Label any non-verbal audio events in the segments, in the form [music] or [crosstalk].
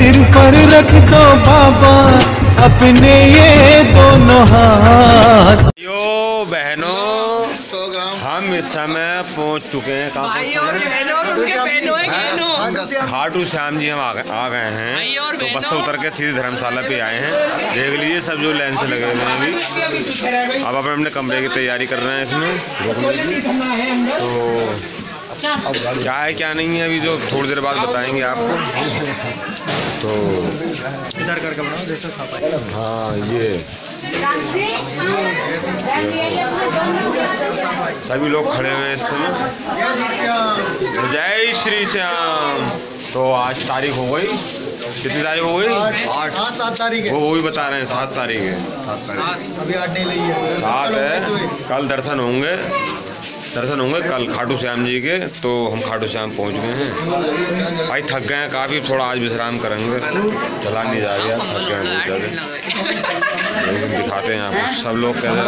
सिर पर रख दो बाबा अपने ये दोनों हाथ। यो बहनों हम इस समय पहुँच चुके हैं कहाँ भाई पहुँच और बहनों उनके बहनों खाटू श्याम जी हम आ गए हैं। तो बस से उतर के सीधे धर्मशाला पे आए हैं। देख लीजिए सब जो लाइन से लगे हुए हैं अभी। अब अपने अपने कमरे की तैयारी कर रहे हैं इसमें। तो क्या? है क्या नहीं है? अभी जो थोड़ी देर बाद बताएँगे आपको। तो इधर करके बनाओ जैसे हाँ। ये। सभी लोग खड़े हुए हैं इस समय। जय श्री श्याम। तो आज तारीख हो गई। कितनी तारीख हो गई? आठ। हाँ सात तारीख है। वो वो भी बता रहे हैं सात तारीख है। अभी आठ नहीं लगी है। सात है। कल दर्शन होंगे। दर्शन होंगे कल खाटू श्याम जी के तो हम खाटू श्याम पहुँच गए हैं। भाई थक गए हैं काफ़ी, थोड़ा आज विश्राम करेंगे। चला नहीं जा रहा थक गए हैं बहुत ज़्यादा। दिखाते हैं आपको। सब लोग कैसे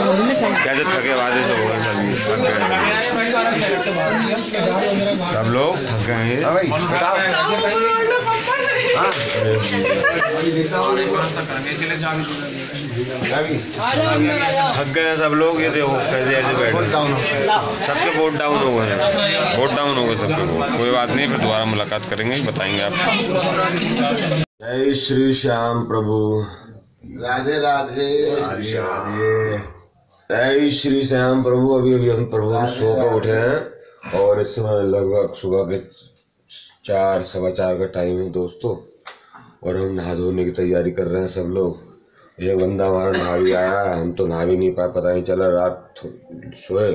कैसे थके वादे से हो गए, सब थक गए सब लोग थक गए हैं। थक गए हैं सब लोग ये देखो कैसे ऐसे बैठे सबके वोट डाउन हो गए हैं। वोट डाउन हो गए सबके वोट कोई बात नहीं फिर दोबारा मुलाकात करेंगे बताएँगे आपको जय श्री श्याम प्रभु। राधे राधे। जय श्री श्याम प्रभु। अभी अभी हम प्रभु हम सो कर उठे हैं और इस समय लगभग सुबह के चार सवा चार का टाइम है दोस्तों। और हम नहा धोने की तैयारी कर रहे हैं सब लोग। एक बंदा हमारा नहा भी आया है, हम तो नहा भी नहीं पाए पता नहीं चला रात सोए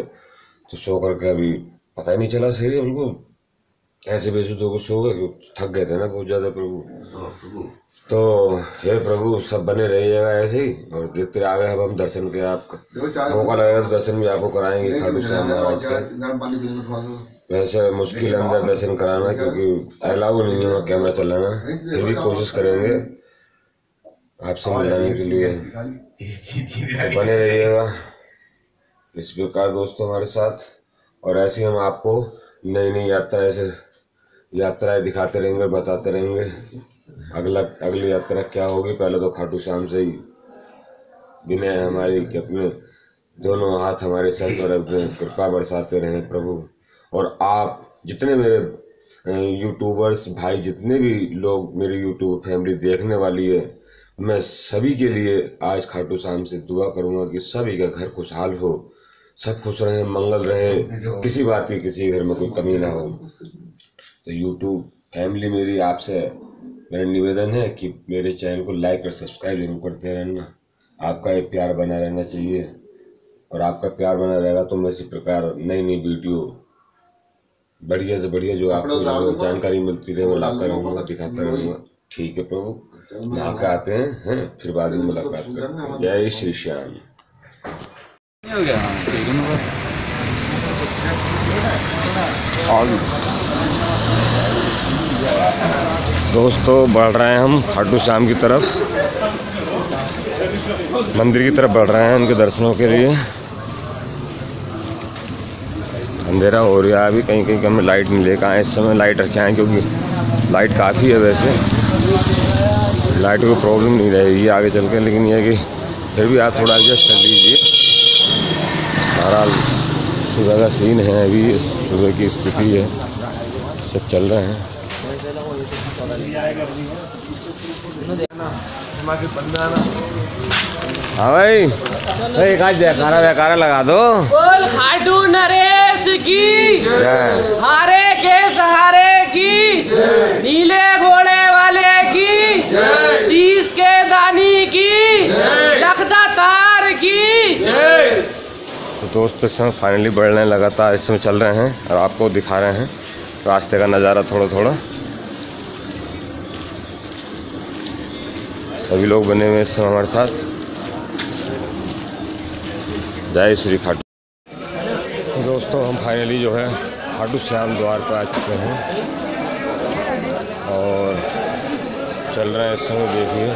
तो सो करके अभी पता ही नहीं चला सही है बिल्कुल। ऐसे बेसुध होकर सो गए थक गए थे ना बहुत ज़्यादा प्रभु। तो हे प्रभु सब बने रहिएगा ऐसे ही और देखते रहे आगे अब हम दर्शन के आपका मौका लगेगा तो दर्शन भी आपको कराएँगे खाटू श्याम महाराज का। वैसे मुश्किल है अंदर दर्शन कराना, क्योंकि अलाउ नहीं है कैमरा चलाना। फिर भी कोशिश करेंगे। आपसे मिलाने के लिए। तो बने रहिएगा। इस प्रकार दोस्तों हमारे साथ। और ऐसे हम आपको नई नई यात्रा ऐसे यात्राएँ दिखाते रहेंगे और बताते रहेंगे। अगला, अगली यात्रा क्या होगी? पहले तो खाटू श्याम से ही है हमारी कि अपने दोनों हाथ हमारे सर पर अपने कृपा बरसाते रहें प्रभु। और आप जितने मेरे यूट्यूबर्स भाई जितने भी लोग मेरी यूट्यूब फैमिली देखने वाली है, मैं सभी के लिए आज खाटू श्याम से दुआ करूँगा कि सभी का घर खुशहाल हो, सब खुश रहे, मंगल रहे, किसी बात की किसी घर में कोई कमी ना हो। तो यूट्यूब फैमिली मेरी आपसे मेरा निवेदन है कि मेरे चैनल को लाइक और सब्सक्राइब ज़रूर करते रहना। आपका ये प्यार बना रहना चाहिए। और आपका प्यार बना रहेगा तो मैं इसी प्रकार नई नई वीडियो बढ़िया से बढ़िया जो आपको जो जानकारी मिलती रहे वो लाता रहूँगा दिखाता रहूँगा। ठीक है प्रभु। नहा के आते हैं हैं? फिर बाद में मुलाकात करते हैं। जय श्री श्याम। दोस्तों बढ़ रहे हैं हम खाटू श्याम की तरफ़। मंदिर की तरफ़ बढ़ रहे हैं उनके दर्शनों के लिए। अंधेरा हो रहा है, अभी कहीं कहीं हमें लाइट नहीं लेकर आए इस समय लाइट रखे आए क्योंकि लाइट काफ़ी है वैसे। लाइट को प्रॉब्लम नहीं रहेगी आगे चल के, लेकिन यह कि फिर भी आप थोड़ा एडजस्ट कर लीजिए। बहरहाल, सुबह का सीन है अभी, सुबह की स्थिति है, सब चल रहे हैं। हाँ भाई एक आज जयकारा वयकारा लगा दो। की। हारे के सहारे की। नीले घोड़े वाले की। शीश के दानी की। लखदा तार की। तो दोस्त, इस फाइनली बढ़ने लगातार इस समय चल रहे हैं और आपको दिखा रहे हैं। रास्ते का नज़ारा थोड़ा थोड़ा सभी लोग बने हुए हैं इस समय हमारे साथ। जय श्री खाटू दोस्तों, हम फाइनली जो है खाटू श्याम द्वार पर आ चुके हैं और चल रहे हैं इस समय देखिए।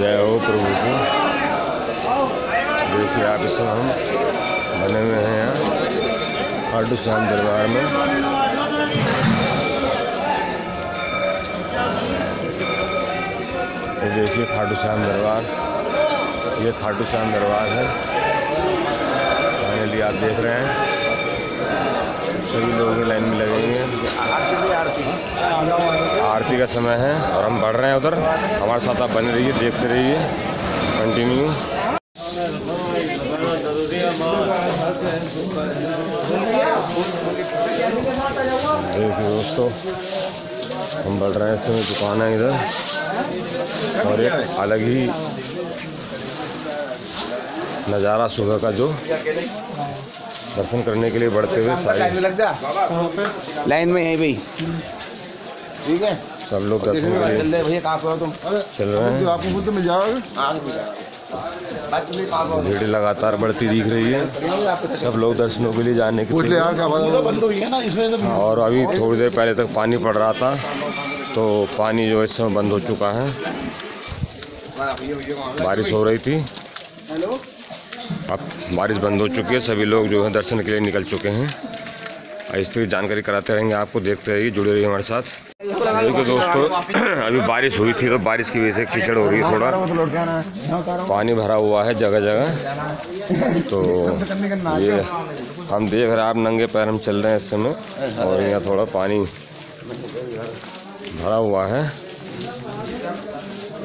जय हो प्रभु की। देखिए आप इस समय हम बने हुए हैं यहाँ खाटू श्याम दरबार में। देखिए खाटू श्याम दरबार। ये खाटू श्याम दरबार है। फाइनली आप देख रहे हैं। सभी लोग लाइन में लगेंगे। आरती का समय है और हम बढ़ रहे हैं उधर। हमारे साथ आप बने रहिए, देखते रहिए। कंटिन्यू देखिए दोस्तों, हम बढ़ रहे हैं। इस समय दुकान है इधर। और एक अलग ही नज़ारा सुबह का जो दर्शन करने के लिए बढ़ते हुए लग जा। लाइन में यहीं भाई। ठीक है? सब लोग दर्शन के लिए चल रहे भैया कहाँ पे हो तुम। चल रहे हैं। आपको खुद तो मिल जाओगे हो भीड़ लगातार बढ़ती दिख रही है। सब लोग दर्शनों के लिए जाने के लिए। हुई है? ना इसमें तो और अभी थोड़ी देर पहले तक पानी पड़ रहा था तो पानी जो है इस समय बंद हो चुका है। बारिश हो रही थी। हेलो? अब बारिश बंद हो चुकी है, सभी लोग जो है दर्शन के लिए निकल चुके हैं। और इस तरह जानकारी कराते रहेंगे, आपको देखते रहिए, जुड़े रहिए हमारे साथ। देखिए दोस्तों, [clears throat] अभी बारिश हुई थी तो बारिश की वजह से कीचड़ हो रही है थोड़ा। पानी भरा हुआ है जगह जगह तो ये हम देख रहे हैं, आप नंगे पैर हम चल रहे हैं इस समय, और यहाँ थोड़ा पानी भरा हुआ है।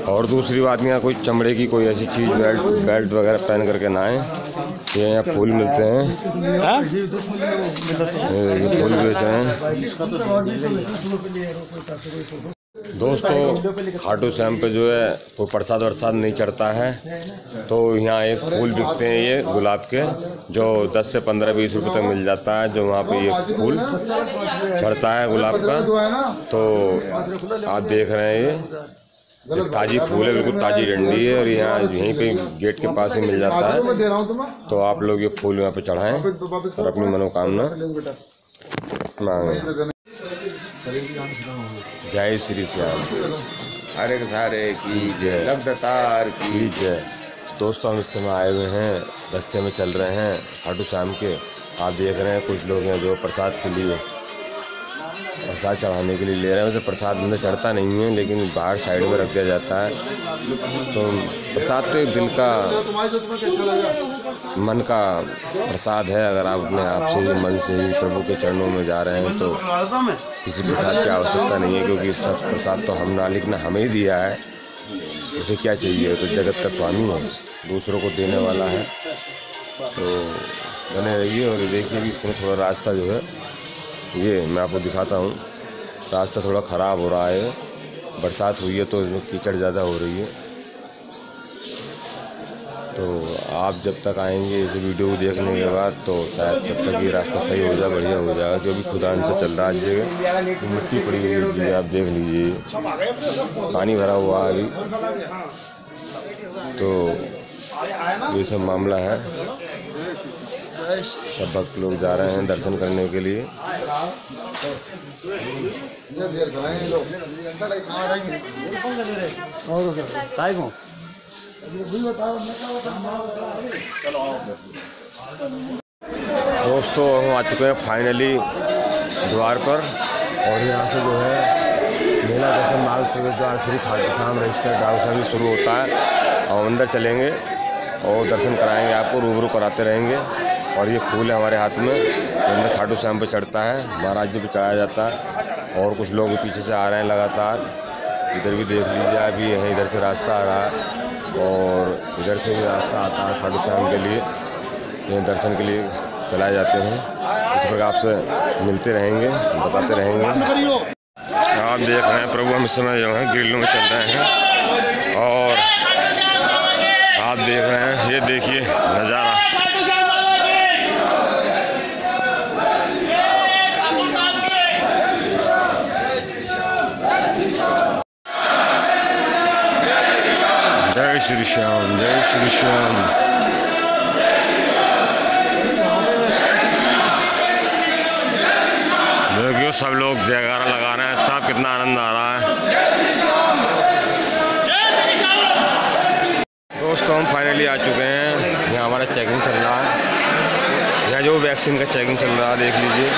और दूसरी बात यहाँ कोई चमड़े की कोई ऐसी चीज़ बेल्ट बेल्ट वगैरह पहन करके ना आए ये यहाँ फूल मिलते हैं। ये ये फूल बेच रहे हैं। दोस्तों खाटू श्याम पे जो है कोई प्रसाद वरसाद नहीं चढ़ता है। तो यहाँ एक फूल बिकते हैं ये गुलाब के जो 10 से 15 बीस रुपए तक मिल जाता है जो वहाँ पे ये फूल चढ़ता है गुलाब का। तो आप देख रहे हैं ये। ताजी फूल है बिल्कुल ताजी डंडी है और यहाँ यहीं पे गेट के पास ही मिल जाता है। तो आप लोग ये फूल यहाँ पे चढ़ाएँ और अपनी मनोकामना मांगें। जय श्री श्याम। हरे सारे की जय। लब्धतार की है दोस्तों हम इस समय आए हुए हैं रास्ते में चल रहे हैं खाटू श्याम के। आप देख रहे हैं कुछ लोग हैं जो प्रसाद के लिए प्रसाद चढ़ाने के लिए ले रहे हैं। वैसे प्रसाद अंदर चढ़ता नहीं है, लेकिन बाहर साइड में रख दिया जाता है। तो प्रसाद तो एक दिल का मन का प्रसाद है। अगर आप अपने आप से ही, मन से ही प्रभु के चरणों में जा रहे हैं तो किसी प्रसाद की आवश्यकता नहीं है, क्योंकि सब प्रसाद तो हम नालिक ने हमें ही दिया है। उसे क्या चाहिए? तो जगत का स्वामी है, दूसरों को देने वाला है। तो बने रहिए और देखिए कि इसमें थोड़ा रास्ता जो है ये मैं आपको दिखाता हूँ। रास्ता थोड़ा ख़राब हो रहा है। बरसात हुई है तो इसमें कीचड़ ज़्यादा हो रही है। तो आप जब तक आएँगे इस वीडियो को देखने के बाद तो शायद तब तक ये रास्ता सही हो जाए बढ़िया हो जाएगा, क्योंकि खुदान से चल रहा है। जगह मिट्टी पड़ी हुई है आप देख लीजिए। पानी भरा हुआ है अभी। तो ये सब मामला है। सब भक्त लोग जा रहे हैं दर्शन करने के लिए। और दोस्तों, हम आ चुके हैं फाइनली द्वार पर। और यहाँ से जो है, मेला दर्शन मार्ग प्रवेश द्वार श्री खाटू धाम रजिस्टर्ड डाक सर्विस शुरू होता है। हम अंदर चलेंगे और दर्शन कराएँगे आपको, रूबरू कराते रहेंगे। और ये फूल है हमारे हाथ में अंदर खाटू श्याम पे चढ़ता है, महाराज जी पे चढ़ाया जाता है, और कुछ लोग पीछे से आ रहे हैं लगातार। इधर भी देख लीजिए ये है, इधर से रास्ता आ रहा है, और इधर से भी रास्ता आता है खाटू श्याम के लिए, ये दर्शन के लिए चलाए जाते हैं। इस प्रकार आपसे मिलते रहेंगे, बताते रहेंगे। आप देख रहे हैं, प्रभु हम इस समय जो है, ग्रिलों में चल रहे हैं, और आप देख रहे हैं, ये देखिए नज़ारा। श्याम जय श्री श्याम देखियो सब लोग जयकारा लगा रहे हैं सब कितना आनंद आ रहा है दोस्तों, हम फाइनली आ चुके हैं। यहाँ हमारा चेकिंग चल रहा है। यहाँ जो वैक्सीन का चेकिंग चल रहा है, देख लीजिए।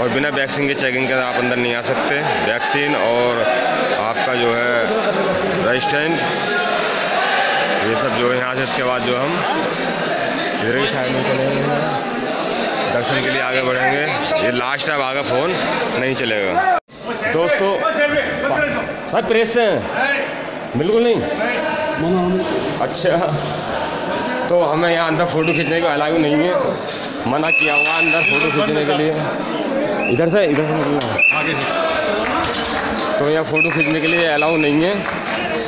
और बिना वैक्सीन के चेकिंग के आप अंदर नहीं आ सकते। वैक्सीन और आपका जो है स्टैंड ये सब जो है यहाँ से इसके बाद जो हम इधर साइड में चलेंगे दर्शन के लिए आगे बढ़ेंगे। ये लास्ट अब आगे फ़ोन नहीं चलेगा। दोस्तों सब प्रेस से बिल्कुल नहीं? अच्छा तो हमें यहाँ अंदर फ़ोटो खींचने को अलाउ नहीं है। मना किया हुआ अंदर फ़ोटो खींचने के लिए। इधर से इधर से निकलना है। आगे से। तो यहाँ फ़ोटो खींचने के लिए अलाउ नहीं है।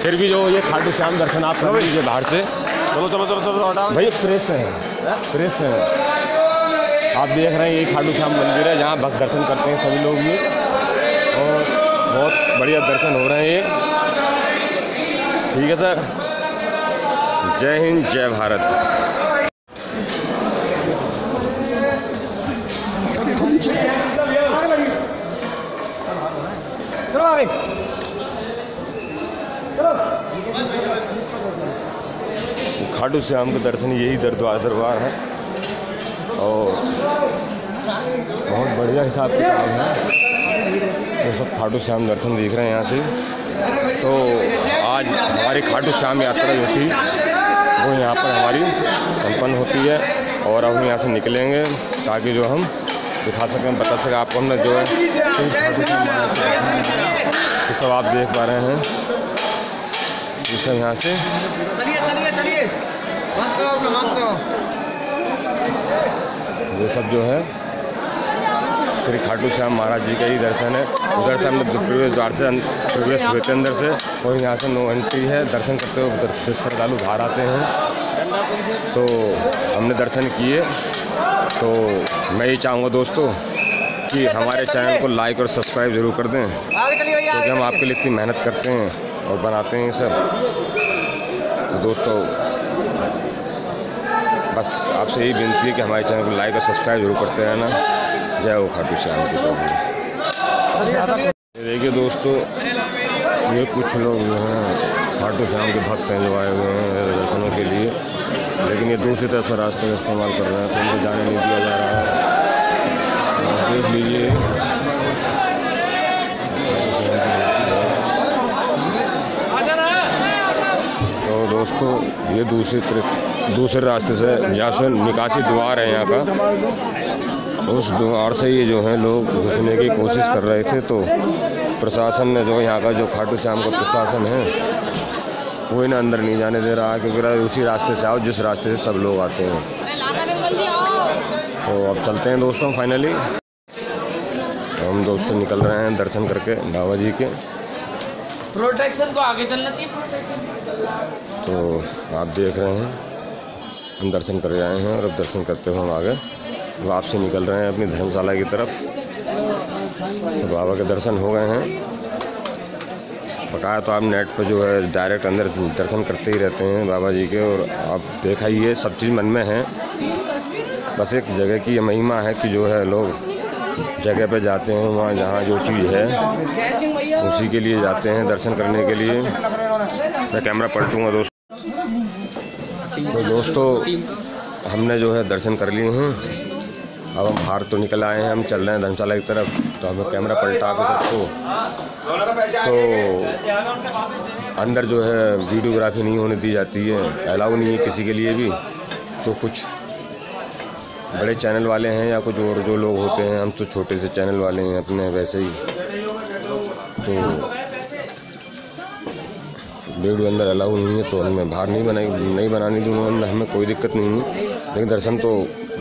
फिर भी जो ये खाटू श्याम दर्शन आप कर लीजिए बाहर से। चलो चलो चलो चलो भाई प्रेस है। प्रेस है। आप देख रहे हैं ये खाटू श्याम मंदिर है जहाँ भक्त दर्शन करते हैं सभी लोग ये और बहुत बढ़िया दर्शन हो रहे हैं ये। ठीक है सर। जय हिंद जय भारत। खाटू श्याम के दर्शन, यही दरद्वार दरबार है। और बहुत बढ़िया हिसाब किताब है। तो सब खाटू श्याम दर्शन देख रहे हैं यहाँ से। तो आज हमारी खाटू श्याम यात्रा जो थी, वो यहाँ पर हमारी संपन्न होती है और अब हम यहाँ से निकलेंगे ताकि जो हम दिखा सकें, बता सकें, आपको हमने जो है हैं। ये सब आप देख पा रहे हैं। ये सब यहाँ से मस्त अपना मस्त करो ये सब जो है श्री खाटू श्याम महाराज जी का ही दर्शन है। उधर से हम लोग प्रवेश द्वार से प्रवेश हुए थे अंदर से और यहाँ से नो एंट्री है दर्शन करते हुए श्रद्धालु बाहर आते हैं। तो हमने दर्शन किए। तो मैं ये चाहूँगा दोस्तों कि हमारे चैनल को लाइक और सब्सक्राइब ज़रूर कर दें। क्योंकि हम आपके लिए इतनी मेहनत करते हैं और बनाते हैं ये सब। तो दोस्तों, बस आपसे यही विनती है कि हमारे चैनल को लाइक और सब्सक्राइब ज़रूर करते रहना। जय हो खाटू श्याम की देखिए दोस्तों, ये कुछ लोग जो हैं खाटू श्याम के भक्त हैं जो आए हुए हैं दर्शनों के लिए। लेकिन ये दूसरी तरफ़ से रास्ते का इस्तेमाल कर रहे हैं तो उनको जाने नहीं दिया जा रहा है। देख लीजिए। तो ये दूसरी दूसरे रास्ते से यहाँ से निकासी द्वार है यहाँ का। उस द्वार से ये जो है लोग घुसने की कोशिश कर रहे थे तो प्रशासन ने जो यहाँ का जो खाटू श्याम का प्रशासन है, वो इन्हें अंदर नहीं जाने दे रहा है, क्योंकि उसी रास्ते से आओ, जिस रास्ते से सब लोग आते हैं। तो अब चलते हैं दोस्तों फाइनली हम दोस्तों निकल रहे हैं दर्शन करके बाबा जी के। प्रोटेक्शन को आगे चलना चाहिए तो आप देख रहे हैं, हम दर्शन कर आए हैं और अब दर्शन करते हुए हम आगे वापसी निकल रहे हैं अपनी धर्मशाला की तरफ़। तो बाबा के दर्शन हो गए हैं। बकाया तो आप नेट पर जो है डायरेक्ट अंदर दर्शन करते ही रहते हैं बाबा जी के और आप देखा ही है सब चीज़ मन में है। बस एक जगह की महिमा है कि जो है लोग जगह पे जाते हैं, वहाँ जहाँ जो चीज़ है उसी के लिए जाते हैं दर्शन करने के लिए। मैं कैमरा पलटूँगा दोस्तों। तो दोस्तों, हमने जो है दर्शन कर लिए हैं। अब हम बाहर तो निकल आए हैं, हम चल रहे हैं धर्मशाला की तरफ़। तो हमें कैमरा पलटा के सबको। तो अंदर जो है वीडियोग्राफी नहीं होने दी जाती है, अलाउ नहीं है किसी के लिए भी। तो कुछ बड़े चैनल वाले हैं या कुछ और जो लोग होते हैं, हम तो छोटे से चैनल वाले हैं अपने, वैसे ही। तो वीडियो अंदर अलाउ नहीं है तो हमें बाहर नहीं बनाई, नहीं बनाने दी उन्होंने हमें कोई दिक्कत नहीं है। लेकिन दर्शन तो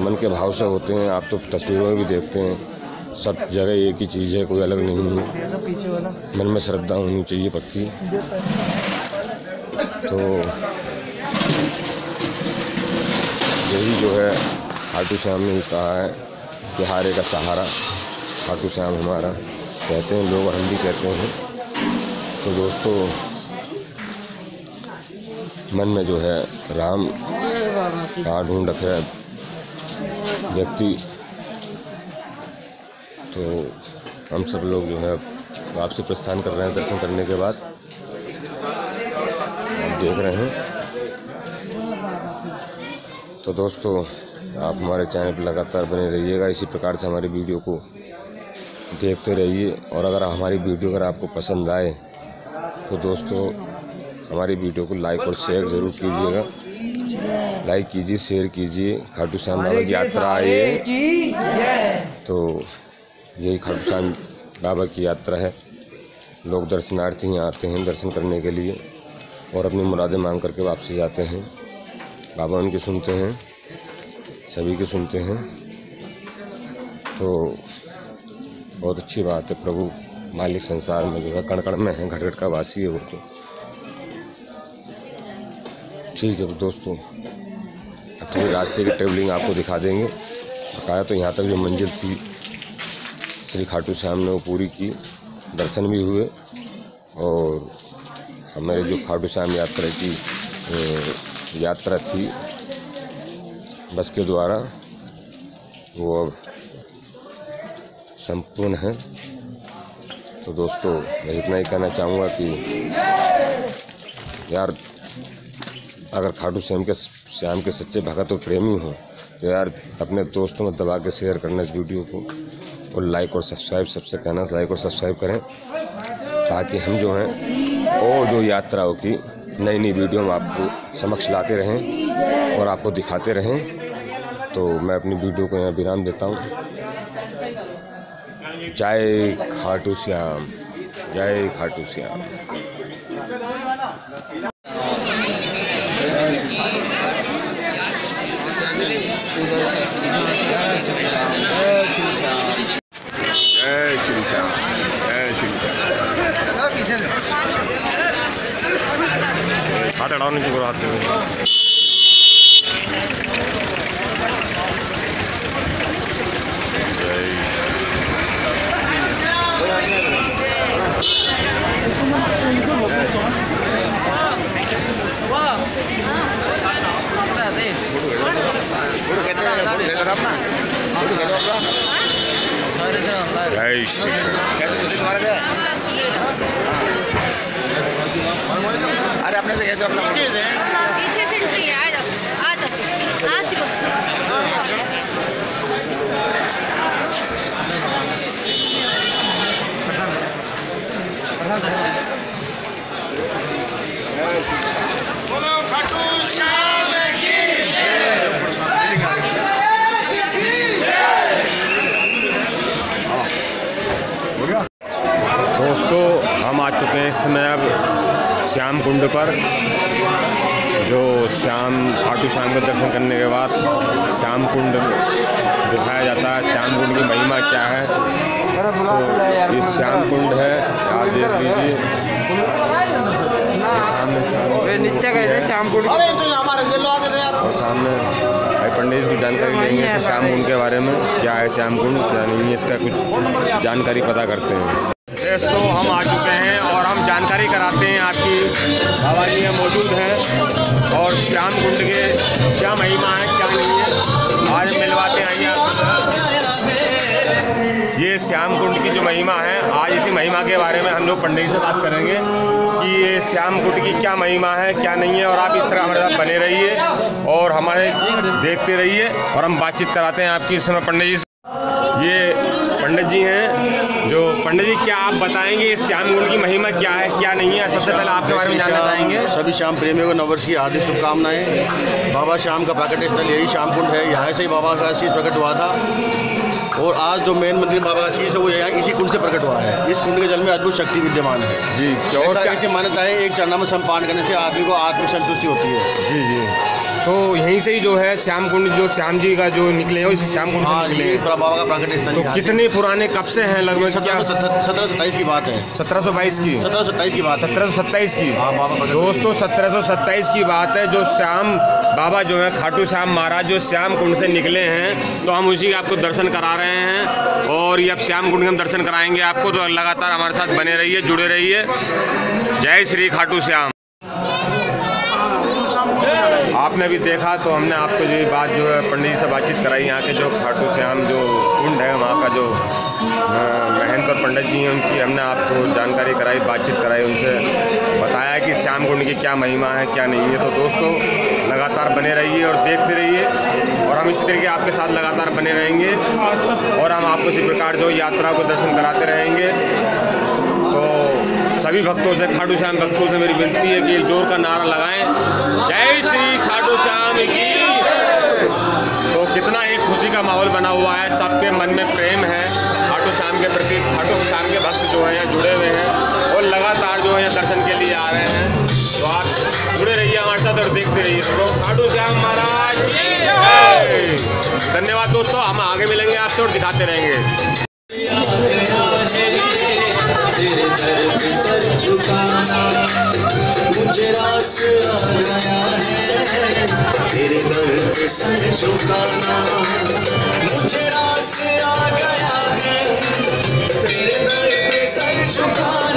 मन के भाव से होते हैं, आप तो तस्वीरों में भी देखते हैं, सब जगह एक ही चीज़ है, कोई अलग नहीं है। मन में श्रद्धा होनी चाहिए पक्की। तो यही जो है खाटू श्याम ने कहा है कि हारे का सहारा खाटू श्याम हमारा। कहते हैं, लोग हम भी कहते हैं। तो दोस्तों, मन में जो है, राम कहाँ ढूंढ रखे व्यक्ति। तो हम सब लोग जो है, वापसी प्रस्थान कर रहे हैं दर्शन करने के बाद। आप देख रहे हैं। तो दोस्तों, आप हमारे चैनल पर लगातार बने रहिएगा। इसी प्रकार से हमारी वीडियो को देखते रहिए और अगर हमारी वीडियो अगर आपको पसंद आए तो दोस्तों हमारी वीडियो को लाइक और शेयर ज़रूर कीजिएगा। लाइक कीजिए शेयर कीजिए। खाटू श्याम बाबा की यात्रा आई है तो यही खाटू श्याम बाबा की यात्रा है। लोग दर्शनार्थी यहाँ आते हैं दर्शन करने के लिए और अपनी मुरादें मांग करके वापसी जाते हैं। बाबा उनकी सुनते हैं सभी की सुनते हैं। तो बहुत अच्छी बात है, प्रभु। मालिक संसार में जो है कण कण में है घट का वासी है वो तो ठीक है, दोस्तों। थोड़ी रास्ते की ट्रेवलिंग आपको दिखा देंगे। बकाया तो यहाँ तक जो मंजिल थी, श्री खाटू श्याम ने वो पूरी की। दर्शन भी हुए और हमारे जो खाटू श्याम यात्रा की यात्रा थी, बस के द्वारा, वो अब संपूर्ण है। तो दोस्तों, मैं इतना ही कहना चाहूँगा कि यार, अगर खाटू श्याम के श्याम के सच्चे भगत और प्रेमी हो तो यार अपने दोस्तों में दबा के शेयर करना इस वीडियो को, और लाइक और सब्सक्राइब सबसे कहना लाइक और सब्सक्राइब करें, ताकि हम जो हैं, और जो यात्राओं की नई नई वीडियो हम आपको समक्ष लाते रहें और आपको दिखाते रहें। तो मैं अपनी वीडियो को यहाँ विराम देता हूँ। जय खाटू श्याम, जय खाटू श्याम। जय श्री श्याम जय श्री श्याम हाथ अड़ाओ नीचे करो, हाथ में जय श्री जय श्री श्याम अरे अपने से अपना से नहीं आ जाओ आ जाओ आ जाओ दोस्तों हम आ चुके हैं इस समय अब श्याम कुंड पर जो श्याम खाटू श्याम के दर्शन करने के बाद श्याम कुंड दिखाया जाता है। श्याम कुंड की महिमा क्या है? तो ये श्याम कुंड है आप देख लीजिए। ये सामने नीचे गए श्याम कुंड। अरे तो और सामने भाई पंडित जी कुछ जानकारी लेंगे इसके श्याम कुंड के बारे में क्या है श्याम कुंड क्या नहीं है इसका कुछ जानकारी पता करते हैं। दोस्तों हम आ चुके हैं जानकारी कराते हैं आपकी यहाँ मौजूद हैं। और श्याम कुंड के क्या महिमा है, क्या नहीं है, आज मिलवाते आइए ये श्याम कुंड की जो महिमा है, आज इसी महिमा के बारे में हम लोग पंडित जी से बात करेंगे कि ये श्याम कुंड की क्या महिमा है, क्या नहीं है, और आप इस तरह हमारे साथ बने रहिए, और हमारे देखते रहिए, और हम बातचीत कराते हैं आपकी। इस समय पंडित जी, ये पंडित जी हैं पंडित जी क्या आप बताएँगे इस श्याम कुंड की महिमा क्या है क्या नहीं है? सबसे पहले आपके बारे में जानना चाहेंगे। सभी श्याम प्रेमियों को नववर्ष की हार्दिक शुभकामनाएँ। बाबा श्याम का प्राकट्य स्थल यही श्याम कुंड है। यहाँ से ही बाबा का आशीष प्रकट हुआ था। और आज जो मेन मंदिर बाबा शीश है वो यहाँ इसी कुंड से प्रकट हुआ है। इस कुंड के जल में अद्भुत शक्ति विद्यमान है। जी और ऐसा ऐसी मान्यता है एक चरणा में सम्पान करने से आदमी को आत्मिक संतुष्टि होती है। जी जी। तो यहीं से ही जो है श्याम कुंड जो श्याम जी का जो निकले हैं इसी श्याम कुंड से हाँ निकले हैं। बाबा का प्राकट्य स्थल तो कितने पुराने कब से हैं लगभग क्या? सत्रह सत्रह सत्ताईस की बात है। सत्रह सौ बाईस की। सत्रह सत्ताईस की बात सत्रह सौ सत्ताईस की। हाँ। दोस्तों सत्रह सौ सत्ताईस की बात है जो श्याम बाबा जो है खाटू श्याम महाराज जो श्याम कुंड से निकले हैं तो हम उसी के आपको दर्शन करा रहे हैं। और ये अब श्याम कुंड के हम दर्शन कराएँगे आपको तो लगातार हमारे साथ बने रहिए जुड़े रहिए। जय श्री खाटू श्याम। आपने भी देखा तो हमने आपको ये बात जो है पंडित जी से बातचीत कराई, यहाँ के जो खाटू श्याम जो कुंड है, वहाँ का जो महंत और पंडित जी हैं, उनकी हमने आपको जानकारी कराई, बातचीत कराई, उनसे बताया कि श्याम कुंड की क्या महिमा है, क्या नहीं है। तो दोस्तों, लगातार बने रहिए और देखते रहिए, और हम इसी तरीके आपके साथ लगातार बने रहेंगे, और हम आपको इसी प्रकार जो यात्रा को दर्शन कराते रहेंगे। सभी भक्तों से, खाटू श्याम भक्तों से मेरी विनती है कि एक ज़ोर का नारा लगाएँ। जय श्री खाटू श्याम की। तो कितना एक खुशी का माहौल बना हुआ है, सबके मन में प्रेम है। खाटू श्याम के प्रति, खाटू श्याम के भक्त जो हैं जुड़े हुए हैं और लगातार जो है दर्शन के लिए आ रहे हैं। तो आप जुड़े रहिए हमारे साथ और देखते रहिए। तो खाटू श्याम महाराज धन्यवाद दोस्तों, हम आगे मिलेंगे आपसे और दिखाते रहेंगे। दर पे सर झुकाना। मुझे रास आ गया है। तेरे दर पे सर झुकाना। मुझे रास आ गया है। तेरे दर पे सर झुकाना।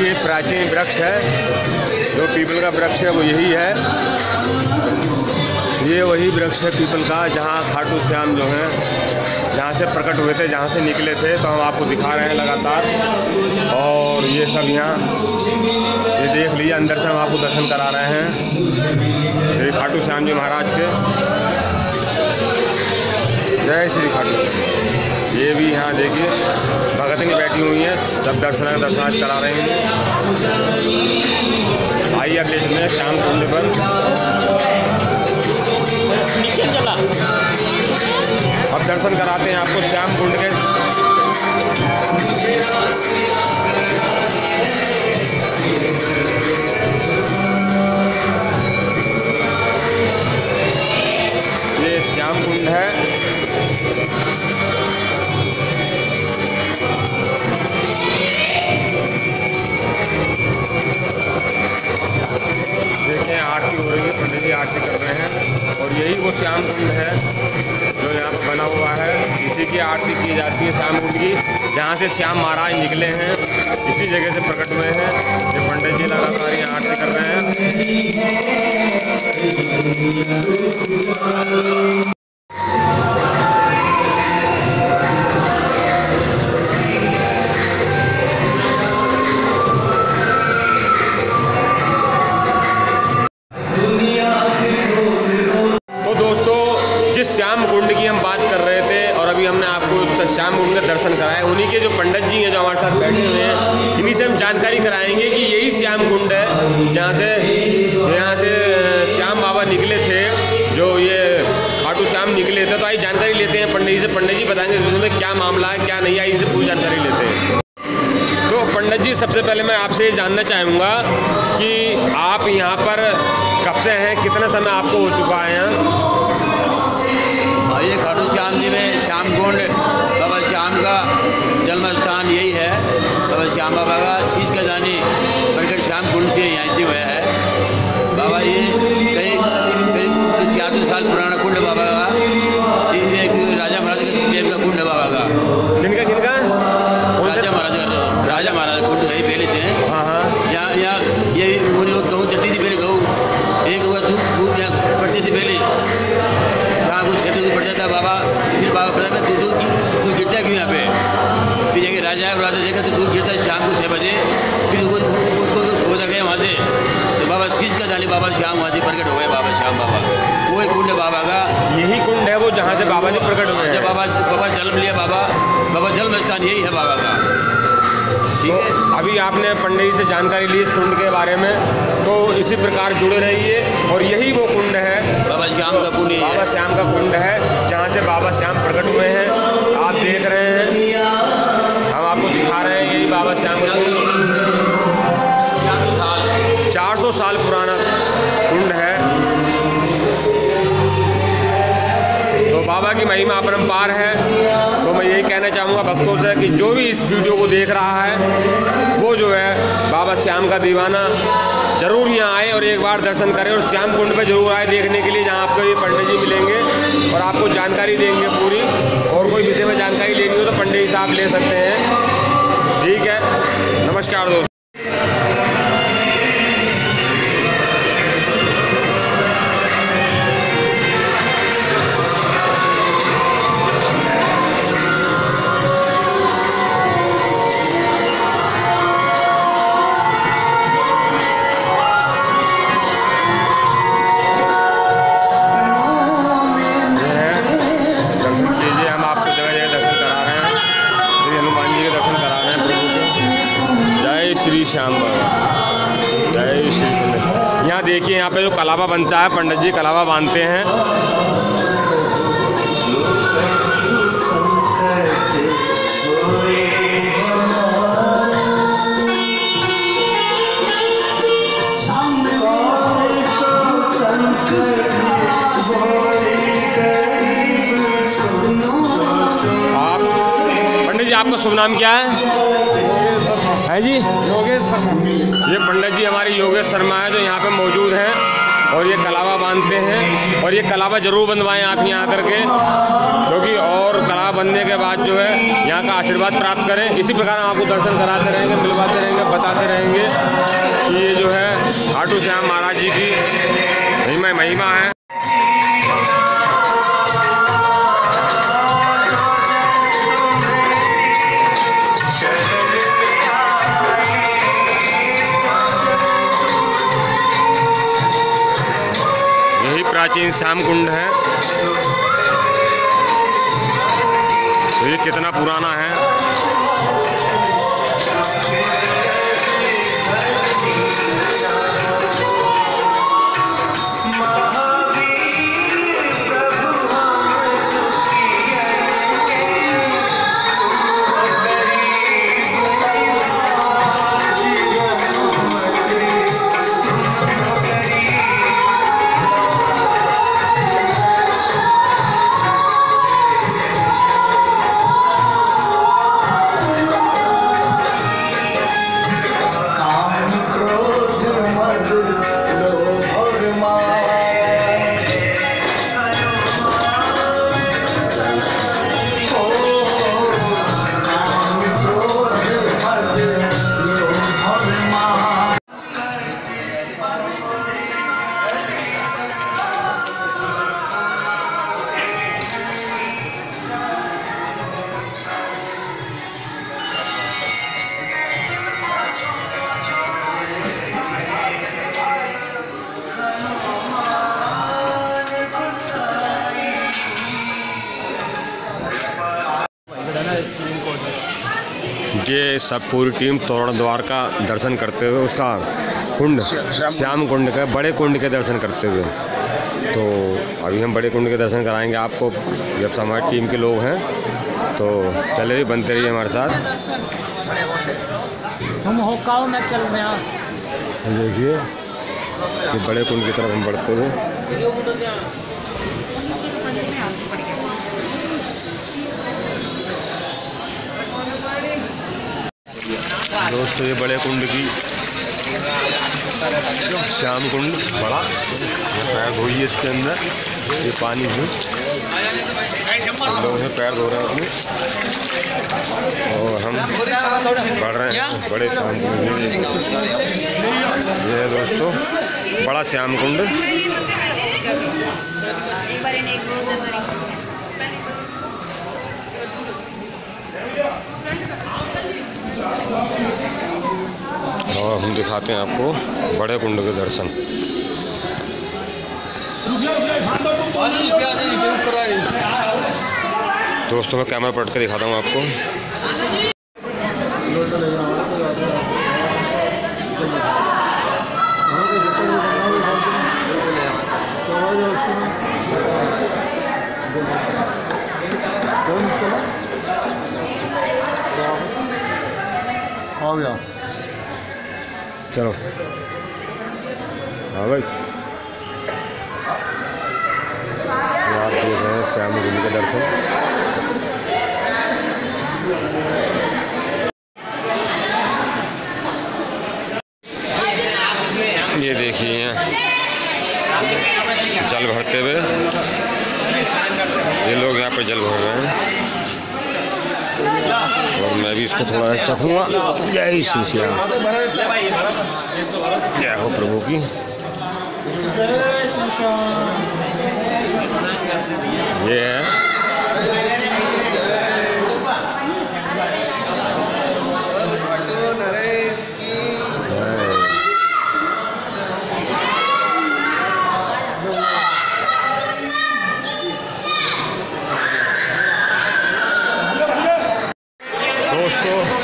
ये प्राचीन वृक्ष है। जो पीपल का वृक्ष है, वो यही है। ये वही वृक्ष है पीपल का, जहाँ खाटू श्याम जो है, जहाँ से प्रकट हुए थे, जहाँ से निकले थे तो हम आपको दिखा रहे हैं लगातार। और ये सब यहाँ, ये देख लीजिए, अंदर से हम आपको दर्शन करा रहे हैं। श्री खाटू श्याम जी महाराज के। जय श्री खाटू। ये भी यहाँ देखिए भगत भगतनी बैठी हुई हैं। सब दर्शन दर्शनाज करा रहे हैं। आइए अब देखते हैं शाम कुंड पर। अब दर्शन कराते हैं आपको श्याम कुंड के। रही है पंडित जी आरती कर रहे हैं। और यही वो श्याम कुंड है, जो यहाँ पर बना हुआ है। इसी की आरती की जाती है श्याम कुंड की, जहाँ से श्याम महाराज निकले हैं। इसी जगह से प्रकट हुए हैं। ये पंडित जी लगातार यहाँ आरती कर रहे हैं। जानकारी ली इस कुंड के बारे में तो इसी प्रकार जुड़े रहिए। और यही वो कुंड है। बाबा श्याम का कुंड है बाबा श्याम का कुंड है जहाँ से बाबा श्याम प्रकट हुए हैं। आप देख रहे हैं। हम आपको दिखा रहे हैं यही बाबा श्याम का कुंड। चार सौ साल पुराना कुंड है। तो बाबा की महिमा अपरंपार है। कहना चाहूँगा भक्तों से कि जो भी इस वीडियो को देख रहा है, वो जो है, बाबा श्याम का दीवाना ज़रूर यहाँ आए और एक बार दर्शन करें और श्याम कुंड पर ज़रूर आए देखने के लिए, जहाँ आपको ये पंडित जी मिलेंगे और आपको जानकारी देंगे पूरी। और कोई विषय में जानकारी लेनी हो तो पंडित जी साहब ले सकते हैं। ठीक है, नमस्कार दोस्तों। श्री श्याम बाबा। जय श्री यहाँ देखिए, यहाँ पे जो कलावा बनता है, पंडित जी कलावा बांधते हैं। आप, पंडित जी, आपका शुभ नाम क्या है? है जी? शर्मा है जो यहाँ पे मौजूद हैं और ये कलावा बांधते हैं और ये कलावा ज़रूर बनवाएँ आप यहाँ आकर के, क्योंकि और कलावा बनने के बाद जो है यहाँ का आशीर्वाद प्राप्त करें। इसी प्रकार हम आपको दर्शन कराते रहेंगे, मिलवाते रहेंगे, बताते रहेंगे कि ये जो है खाटू श्याम महाराज जी की महिमा महिमा है। प्राचीन श्याम कुंड है। तो ये कितना पुराना है? सब पूरी टीम तोरण द्वार का दर्शन करते हुए उसका कुंड श्याम कुंड का बड़े कुंड के दर्शन करते हुए। तो अभी हम बड़े कुंड के दर्शन कराएँगे। आपको जब से हमारी टीम के लोग हैं तो चले रही बनते रहिए हमारे साथ। हम होकाओ में चल रहे हैं देखिए बड़े कुंड की तरफ़ हम बढ़ते हुए। दोस्तों, ये बड़े कुंड की श्याम कुंड, बड़ा पैर धोइए इसके अंदर, ये पानी हम लोग हैं पैर धो रहे हैं अपने। और हम बढ़ रहे हैं, बड़े श्याम कुंड ये है दोस्तों, बड़ा श्याम कुंड। और हम दिखाते हैं आपको बड़े कुंड के दर्शन। दोस्तों, मैं कैमरा पलट के दिखाता हूँ आपको। आ गया चलो हाँ भाई आप देख रहे हैं श्याम कुंड के दर्शन ये देखिए यहाँ जल भरते हुए ये लोग यहाँ पे जल भर रहे हैं इसको थोड़ा चखूँगा जय श्री श्याम जय हो प्रभु की ये है दोस्तों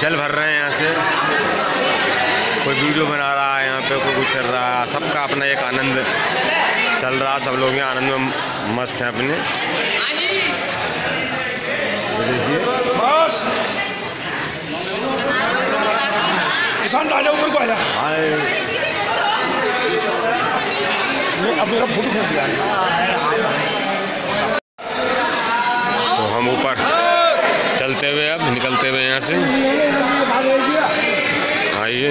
अरे भर भर सब लोग जल भर रहे हैं यहाँ पे कोई कुछ कर रहा है। सबका अपना एक आनंद चल रहा सब लोग यहाँ आनंद में मस्त हैं अपने। तो तो हम ऊपर चलते हुए अब निकलते हुए यहाँ से। आइए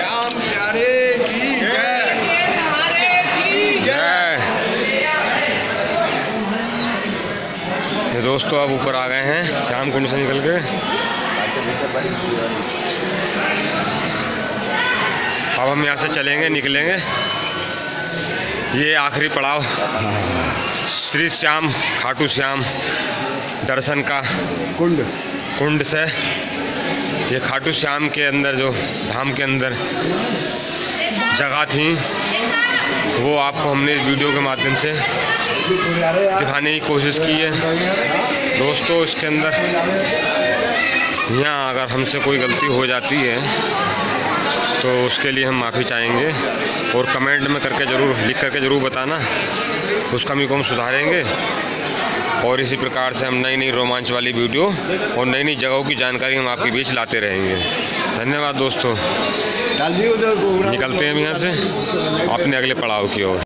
राम प्यारे की जय जय ये दोस्तों अब ऊपर आ गए हैं। शाम कुंड से निकल के। अब हम यहाँ से चलेंगे निकलेंगे। ये आखिरी पड़ाव। श्री श्याम खाटू श्याम दर्शन का कुंड। कुंड से। ये खाटू श्याम के अंदर जो धाम के अंदर जगह थी। वो आपको हमने इस वीडियो के माध्यम से दिखाने की कोशिश की है। दोस्तों, इसके अंदर यहाँ अगर हमसे कोई गलती हो जाती है तो उसके लिए हम माफ़ी चाहेंगे और कमेंट में करके ज़रूर, लिख करके ज़रूर बताना। उस कमी को हम सुधारेंगे। और इसी प्रकार से हम नई नई रोमांच वाली वीडियो और नई नई जगहों की जानकारी हम आपके बीच लाते रहेंगे। धन्यवाद, दोस्तों। निकलते हैं हम यहाँ से। अपने अगले पड़ाव की ओर।